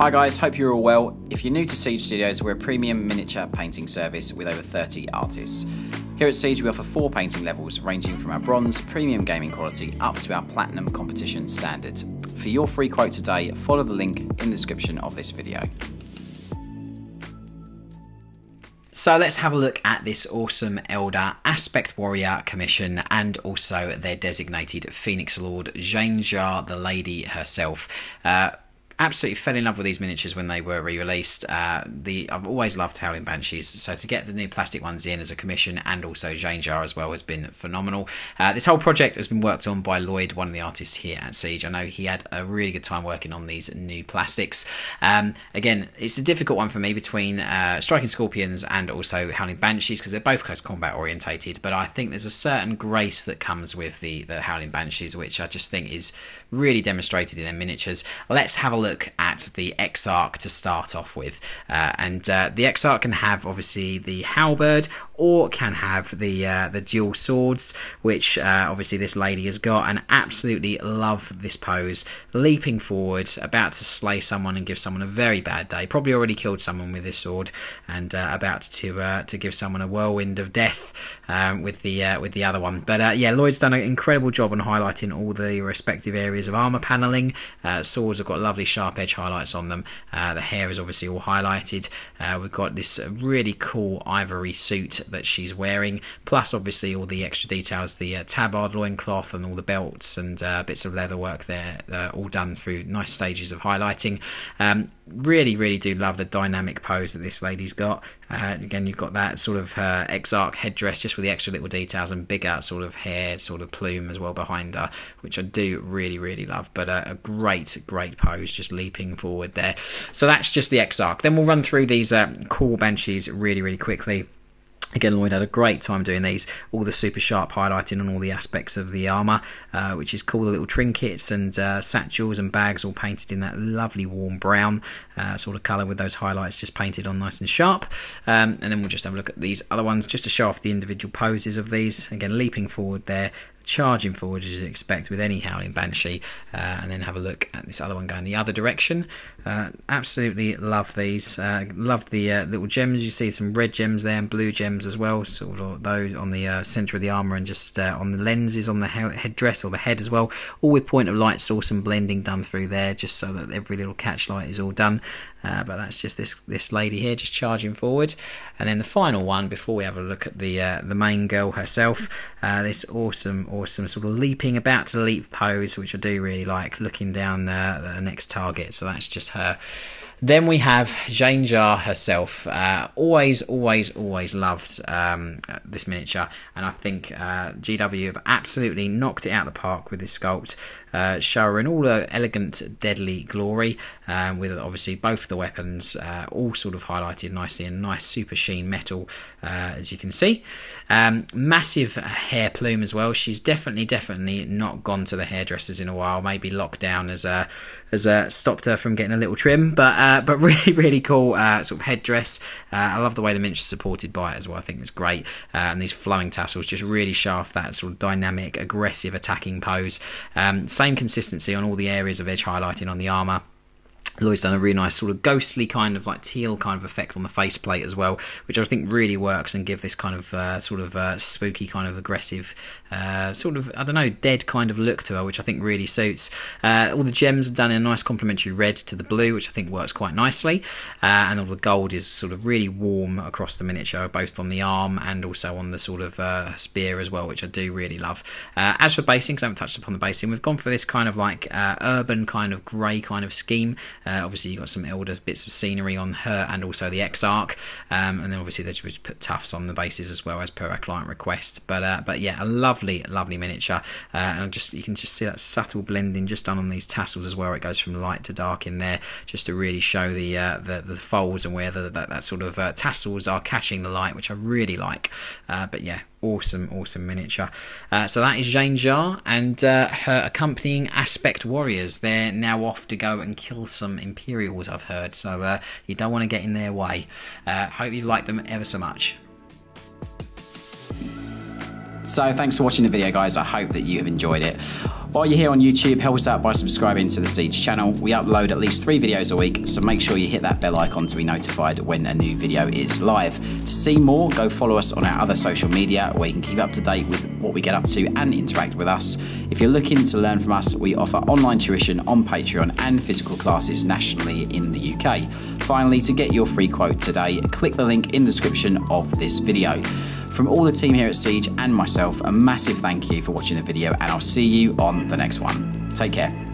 Hi guys, hope you're all well. If you're new to Siege Studios, we're a premium miniature painting service with over 30 artists. Here at Siege, we offer four painting levels, ranging from our bronze, premium gaming quality, up to our platinum competition standard. For your free quote today, follow the link in the description of this video. So let's have a look at this awesome Eldar Aspect Warrior commission and also their designated Phoenix Lord, Jain Zar, the lady herself. Uh, absolutely fell in love with these miniatures when they were re-released. Uh, the I've always loved Howling Banshees, so to get the new plastic ones in as a commission and also Jain Zar as well has been phenomenal. Uh, this whole project has been worked on by Lloyd, one of the artists here at Siege. I know he had a really good time working on these new plastics. Um, again, it's a difficult one for me between uh, Striking Scorpions and also Howling Banshees because they're both close combat orientated, but I think there's a certain grace that comes with the, the Howling Banshees, which I just think is really demonstrated in their miniatures. Let's have a look look at the Exarch to start off with. Uh, and uh, the Exarch can have obviously the halberd or can have the uh, the dual swords, which uh, obviously this lady has got, and absolutely love this pose. Leaping forward, about to slay someone and give someone a very bad day. Probably already killed someone with this sword, and uh, about to uh, to give someone a whirlwind of death um, with the uh, with the other one. But uh, yeah, Lloyd's done an incredible job on highlighting all the respective areas of armor paneling. swords have got lovely sharp edge highlights on them. the hair is obviously all highlighted. we've got this really cool ivory suit that she's wearing, plus obviously all the extra details, the uh, tabard loincloth and all the belts and uh, bits of leather work there, uh, all done through nice stages of highlighting. Um, really, really do love the dynamic pose that this lady's got. Uh, again, you've got that sort of uh, exarch headdress just with the extra little details and bigger sort of hair, sort of plume as well behind her, which I do really, really love. But uh, a great, great pose just leaping forward there. So that's just the exarch. Then we'll run through these uh, cool banshees really, really quickly. Again, Lloyd had a great time doing these, all the super sharp highlighting on all the aspects of the armour, uh, which is cool. The little trinkets and uh, satchels and bags all painted in that lovely warm brown uh, sort of colour with those highlights just painted on nice and sharp. Um, and then we'll just have a look at these other ones just to show off the individual poses of these. Again, leaping forward there, charging forward as you'd expect with any Howling Banshee, uh, and then have a look at this other one going the other direction. Uh, absolutely love these. Uh, love the uh, little gems. You see some red gems there and blue gems as well. Sort of those on the uh, centre of the armour and just uh, on the lenses on the headdress or the head as well. All with point of light source and blending done through there, just so that every little catch light is all done. Uh, but that's just this this lady here just charging forward and then the final one before we have a look at the uh, the main girl herself uh, this awesome awesome sort of leaping about to leap pose which I do really like looking down the, the next target so that's just her then we have Jain Zar herself. Uh, always, always, always loved um, this miniature, and I think uh, GW have absolutely knocked it out of the park with this sculpt. Uh, show in all her elegant, deadly glory, um, with obviously both the weapons uh, all sort of highlighted nicely in nice super sheen metal, uh, as you can see. Um, massive hair plume as well. She's definitely, definitely not gone to the hairdressers in a while. Maybe lockdown has uh, has uh, stopped her from getting a little trim, but uh, but really, really cool uh, sort of headdress. Uh, I love the way the miniature's supported by it as well. I think it's great, uh, and these flowing tassels just really shaft that sort of dynamic, aggressive attacking pose. Um, same consistency on all the areas of edge highlighting on the armour. Lloyd's done a really nice sort of ghostly kind of like teal kind of effect on the faceplate as well, which I think really works and give this kind of uh, sort of uh, spooky kind of aggressive uh, sort of I don't know dead kind of look to her, which I think really suits. Uh, all the gems are done in a nice complementary red to the blue, which I think works quite nicely, uh, and all the gold is sort of really warm across the miniature, both on the arm and also on the sort of uh, spear as well, which I do really love. as for basing, because I haven't touched upon the basing, we've gone for this kind of like urban kind of grey kind of scheme. Uh, obviously, you've got some Eldar bits of scenery on her and also the Exarch, um, and then obviously they just put tufts on the bases as well as per our client request. But uh, but yeah, a lovely lovely miniature, uh, and just you can just see that subtle blending just done on these tassels as well. It goes from light to dark in there, just to really show the uh, the, the folds and where the, that, that sort of uh, tassels are catching the light, which I really like. Uh, but yeah, awesome, awesome miniature. Uh, so that is Jain Zar and uh, her accompanying Aspect Warriors. They're now off to go and kill some Imperials, I've heard. So uh, you don't want to get in their way. Uh, hope you like them ever so much. So thanks for watching the video, guys. I hope that you have enjoyed it. While you're here on YouTube, help us out by subscribing to the Siege channel. We upload at least three videos a week, so make sure you hit that bell icon to be notified when a new video is live. To see more, go follow us on our other social media where you can keep up to date with what we get up to and interact with us. If you're looking to learn from us, we offer online tuition on Patreon and physical classes nationally in the UK. Finally, to get your free quote today, click the link in the description of this video. From all the team here at Siege and myself, a massive thank you for watching the video, and I'll see you on the next one. Take care.